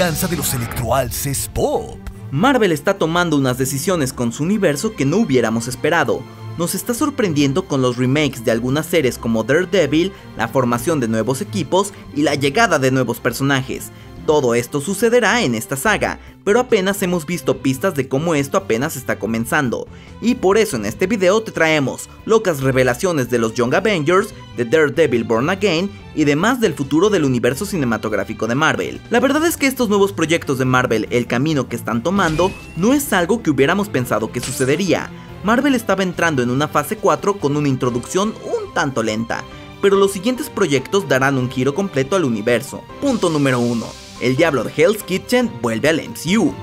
de los electroalces Bob. Marvel está tomando unas decisiones con su universo que no hubiéramos esperado. Nos está sorprendiendo con los remakes de algunas series como Daredevil, la formación de nuevos equipos y la llegada de nuevos personajes. Todo esto sucederá en esta saga, pero apenas hemos visto pistas de cómo esto apenas está comenzando. Y por eso en este video te traemos locas revelaciones de los Young Avengers, de Daredevil Born Again y demás del futuro del universo cinematográfico de Marvel. La verdad es que estos nuevos proyectos de Marvel, el camino que están tomando, no es algo que hubiéramos pensado que sucedería. Marvel estaba entrando en una fase 4 con una introducción un tanto lenta, pero los siguientes proyectos darán un giro completo al universo. Punto número 1 el diablo de Hell's Kitchen vuelve al MCU.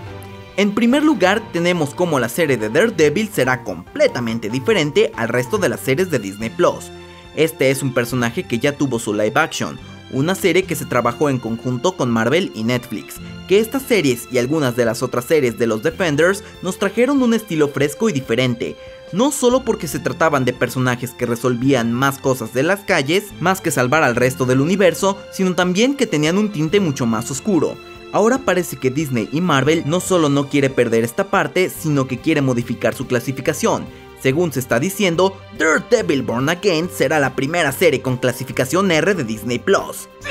En primer lugar, tenemos como la serie de Daredevil será completamente diferente al resto de las series de Disney Plus. Este es un personaje que ya tuvo su live action, una serie que se trabajó en conjunto con Marvel y Netflix, que estas series y algunas de las otras series de los Defenders nos trajeron un estilo fresco y diferente, no solo porque se trataban de personajes que resolvían más cosas de las calles, más que salvar al resto del universo, sino también que tenían un tinte mucho más oscuro. Ahora parece que Disney y Marvel no solo no quiere perder esta parte, sino que quiere modificar su clasificación. Según se está diciendo, Daredevil Born Again será la primera serie con clasificación R de Disney Plus. Sí,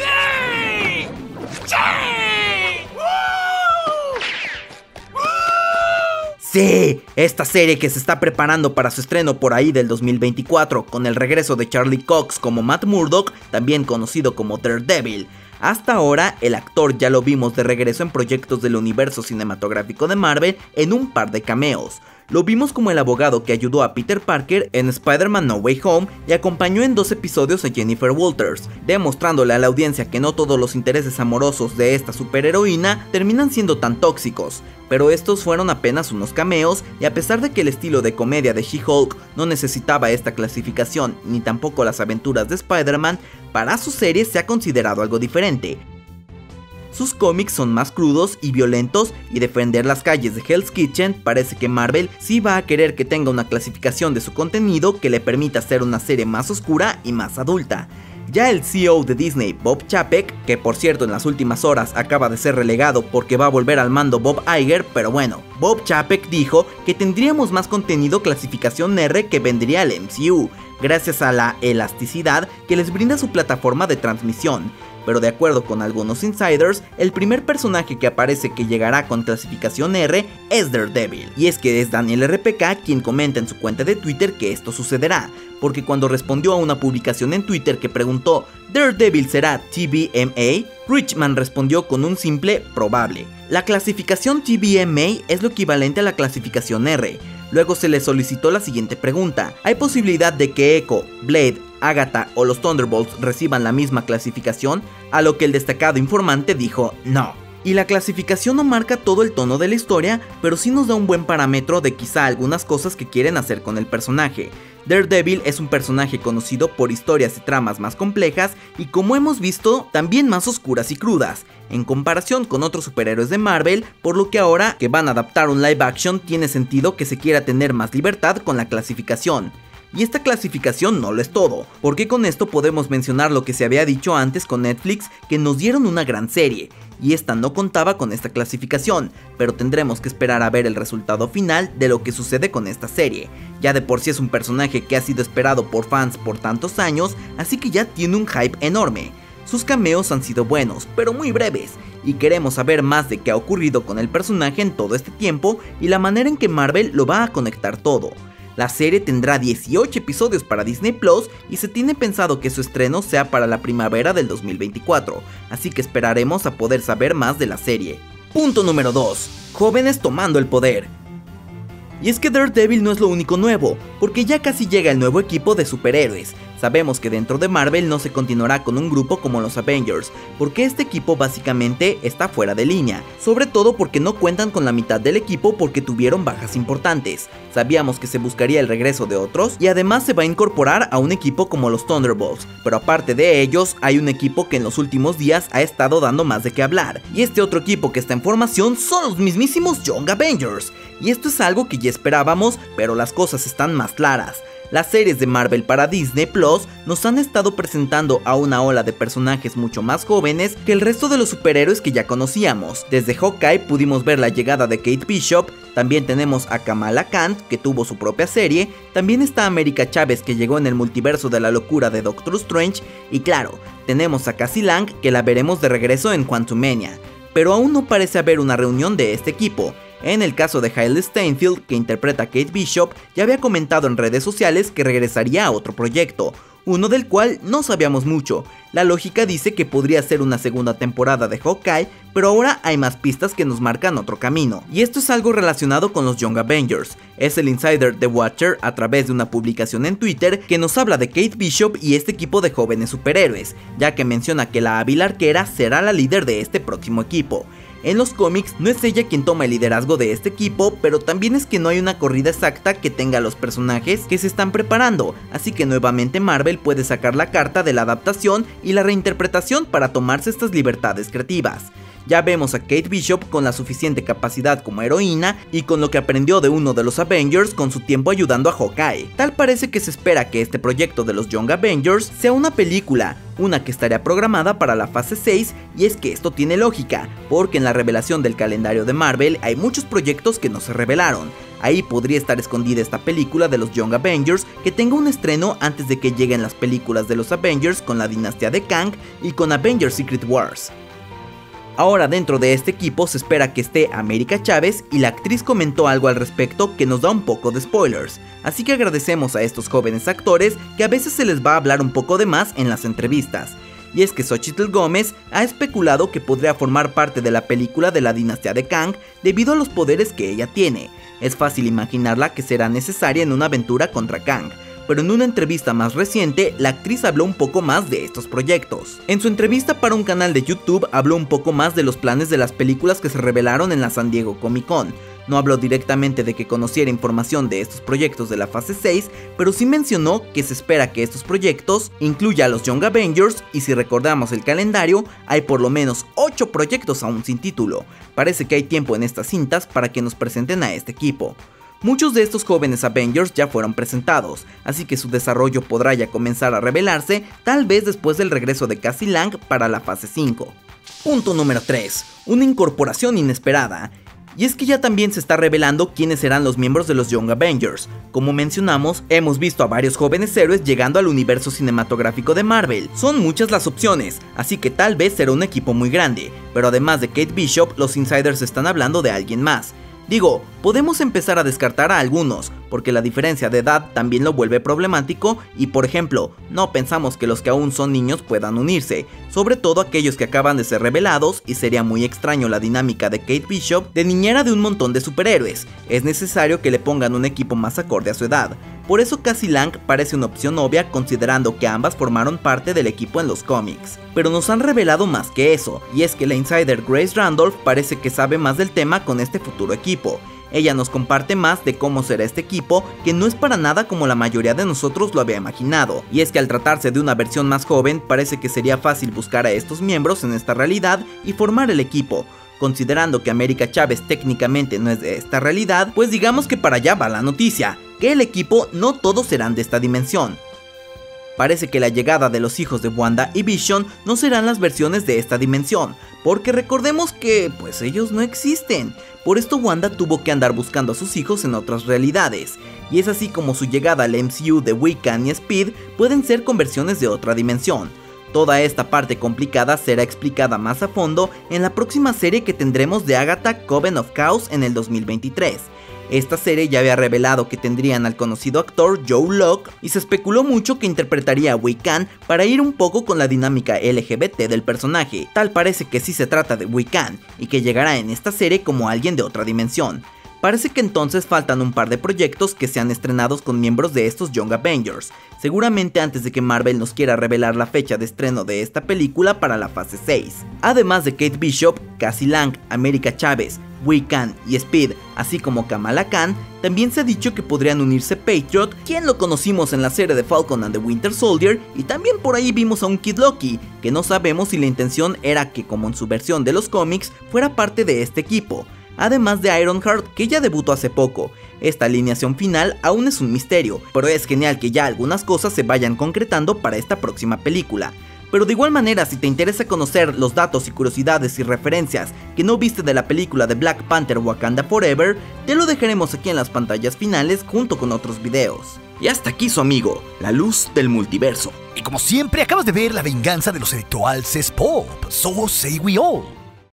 esta serie que se está preparando para su estreno por ahí del 2024 con el regreso de Charlie Cox como Matt Murdock, también conocido como Daredevil. Hasta ahora, el actor ya lo vimos de regreso en proyectos del universo cinematográfico de Marvel en un par de cameos. Lo vimos como el abogado que ayudó a Peter Parker en Spider-Man No Way Home y acompañó en dos episodios a Jennifer Walters, demostrándole a la audiencia que no todos los intereses amorosos de esta superheroína terminan siendo tan tóxicos, pero estos fueron apenas unos cameos y a pesar de que el estilo de comedia de She-Hulk no necesitaba esta clasificación ni tampoco las aventuras de Spider-Man, para su serie se ha considerado algo diferente, sus cómics son más crudos y violentos y defender las calles de Hell's Kitchen parece que Marvel sí va a querer que tenga una clasificación de su contenido que le permita hacer una serie más oscura y más adulta. Ya el CEO de Disney, Bob Chapek, que por cierto en las últimas horas acaba de ser relegado porque va a volver al mando Bob Iger, pero bueno, Bob Chapek dijo que tendríamos más contenido clasificación R que vendría al MCU, gracias a la elasticidad que les brinda su plataforma de transmisión pero de acuerdo con algunos insiders, el primer personaje que aparece que llegará con clasificación R es Daredevil. Y es que es Daniel RPK quien comenta en su cuenta de Twitter que esto sucederá, porque cuando respondió a una publicación en Twitter que preguntó ¿Daredevil será TBMA? Richman respondió con un simple probable. La clasificación TBMA es lo equivalente a la clasificación R. Luego se le solicitó la siguiente pregunta. ¿Hay posibilidad de que Echo, Blade, Agatha o los Thunderbolts reciban la misma clasificación, a lo que el destacado informante dijo no. Y la clasificación no marca todo el tono de la historia, pero sí nos da un buen parámetro de quizá algunas cosas que quieren hacer con el personaje. Daredevil es un personaje conocido por historias y tramas más complejas y como hemos visto, también más oscuras y crudas, en comparación con otros superhéroes de Marvel, por lo que ahora que van a adaptar un live action tiene sentido que se quiera tener más libertad con la clasificación. Y esta clasificación no lo es todo, porque con esto podemos mencionar lo que se había dicho antes con Netflix, que nos dieron una gran serie, y esta no contaba con esta clasificación, pero tendremos que esperar a ver el resultado final de lo que sucede con esta serie. Ya de por sí es un personaje que ha sido esperado por fans por tantos años, así que ya tiene un hype enorme. Sus cameos han sido buenos, pero muy breves, y queremos saber más de qué ha ocurrido con el personaje en todo este tiempo y la manera en que Marvel lo va a conectar todo. La serie tendrá 18 episodios para Disney Plus y se tiene pensado que su estreno sea para la primavera del 2024, así que esperaremos a poder saber más de la serie. Punto número 2. Jóvenes tomando el poder. Y es que Daredevil no es lo único nuevo, porque ya casi llega el nuevo equipo de superhéroes, Sabemos que dentro de Marvel no se continuará con un grupo como los Avengers, porque este equipo básicamente está fuera de línea, sobre todo porque no cuentan con la mitad del equipo porque tuvieron bajas importantes. Sabíamos que se buscaría el regreso de otros y además se va a incorporar a un equipo como los Thunderbolts, pero aparte de ellos hay un equipo que en los últimos días ha estado dando más de qué hablar, y este otro equipo que está en formación son los mismísimos Young Avengers, y esto es algo que ya esperábamos, pero las cosas están más claras. Las series de Marvel para Disney Plus nos han estado presentando a una ola de personajes mucho más jóvenes que el resto de los superhéroes que ya conocíamos. Desde Hawkeye pudimos ver la llegada de Kate Bishop, también tenemos a Kamala Kant, que tuvo su propia serie, también está América Chávez, que llegó en el multiverso de la locura de Doctor Strange, y claro, tenemos a Cassie Lang, que la veremos de regreso en Quantumania. Pero aún no parece haber una reunión de este equipo, en el caso de Hailey Steinfeld, que interpreta a Kate Bishop, ya había comentado en redes sociales que regresaría a otro proyecto, uno del cual no sabíamos mucho. La lógica dice que podría ser una segunda temporada de Hawkeye, pero ahora hay más pistas que nos marcan otro camino. Y esto es algo relacionado con los Young Avengers. Es el insider The Watcher a través de una publicación en Twitter que nos habla de Kate Bishop y este equipo de jóvenes superhéroes, ya que menciona que la hábil arquera será la líder de este próximo equipo. En los cómics no es ella quien toma el liderazgo de este equipo, pero también es que no hay una corrida exacta que tenga los personajes que se están preparando, así que nuevamente Marvel puede sacar la carta de la adaptación y la reinterpretación para tomarse estas libertades creativas. Ya vemos a Kate Bishop con la suficiente capacidad como heroína y con lo que aprendió de uno de los Avengers con su tiempo ayudando a Hawkeye. Tal parece que se espera que este proyecto de los Young Avengers sea una película, una que estaría programada para la fase 6 y es que esto tiene lógica, porque en la revelación del calendario de Marvel hay muchos proyectos que no se revelaron. Ahí podría estar escondida esta película de los Young Avengers que tenga un estreno antes de que lleguen las películas de los Avengers con la dinastía de Kang y con Avengers Secret Wars. Ahora dentro de este equipo se espera que esté América Chávez y la actriz comentó algo al respecto que nos da un poco de spoilers, así que agradecemos a estos jóvenes actores que a veces se les va a hablar un poco de más en las entrevistas. Y es que Xochitl Gómez ha especulado que podría formar parte de la película de la dinastía de Kang debido a los poderes que ella tiene. Es fácil imaginarla que será necesaria en una aventura contra Kang, pero en una entrevista más reciente, la actriz habló un poco más de estos proyectos. En su entrevista para un canal de YouTube habló un poco más de los planes de las películas que se revelaron en la San Diego Comic Con. No habló directamente de que conociera información de estos proyectos de la fase 6, pero sí mencionó que se espera que estos proyectos incluya a los Young Avengers y si recordamos el calendario, hay por lo menos 8 proyectos aún sin título. Parece que hay tiempo en estas cintas para que nos presenten a este equipo. Muchos de estos jóvenes Avengers ya fueron presentados, así que su desarrollo podrá ya comenzar a revelarse tal vez después del regreso de Cassie Lang para la fase 5. Punto número 3. Una incorporación inesperada. Y es que ya también se está revelando quiénes serán los miembros de los Young Avengers. Como mencionamos, hemos visto a varios jóvenes héroes llegando al universo cinematográfico de Marvel. Son muchas las opciones, así que tal vez será un equipo muy grande, pero además de Kate Bishop, los insiders están hablando de alguien más. Digo, podemos empezar a descartar a algunos, porque la diferencia de edad también lo vuelve problemático y por ejemplo, no pensamos que los que aún son niños puedan unirse, sobre todo aquellos que acaban de ser revelados y sería muy extraño la dinámica de Kate Bishop de niñera de un montón de superhéroes, es necesario que le pongan un equipo más acorde a su edad, por eso Cassie Lang parece una opción obvia considerando que ambas formaron parte del equipo en los cómics. Pero nos han revelado más que eso, y es que la insider Grace Randolph parece que sabe más del tema con este futuro equipo. Ella nos comparte más de cómo será este equipo, que no es para nada como la mayoría de nosotros lo había imaginado, y es que al tratarse de una versión más joven, parece que sería fácil buscar a estos miembros en esta realidad y formar el equipo, Considerando que América Chávez técnicamente no es de esta realidad, pues digamos que para allá va la noticia, que el equipo no todos serán de esta dimensión. Parece que la llegada de los hijos de Wanda y Vision no serán las versiones de esta dimensión, porque recordemos que pues ellos no existen. Por esto Wanda tuvo que andar buscando a sus hijos en otras realidades, y es así como su llegada al MCU de Wiccan y Speed pueden ser conversiones de otra dimensión. Toda esta parte complicada será explicada más a fondo en la próxima serie que tendremos de Agatha Coven of Chaos en el 2023. Esta serie ya había revelado que tendrían al conocido actor Joe Locke y se especuló mucho que interpretaría a Wiccan para ir un poco con la dinámica LGBT del personaje. Tal parece que sí se trata de Wiccan y que llegará en esta serie como alguien de otra dimensión. Parece que entonces faltan un par de proyectos que sean estrenados con miembros de estos Young Avengers, seguramente antes de que Marvel nos quiera revelar la fecha de estreno de esta película para la fase 6. Además de Kate Bishop, Cassie Lang, América Chávez, Wiccan y Speed, así como Kamala Khan, también se ha dicho que podrían unirse Patriot, quien lo conocimos en la serie de Falcon and the Winter Soldier, y también por ahí vimos a un Kid Loki, que no sabemos si la intención era que como en su versión de los cómics fuera parte de este equipo. Además de Ironheart que ya debutó hace poco. Esta alineación final aún es un misterio, pero es genial que ya algunas cosas se vayan concretando para esta próxima película. Pero de igual manera, si te interesa conocer los datos y curiosidades y referencias que no viste de la película de Black Panther Wakanda Forever, te lo dejaremos aquí en las pantallas finales junto con otros videos. Y hasta aquí su amigo, la luz del multiverso. Y como siempre, acabas de ver la venganza de los electorales pop. So say we all.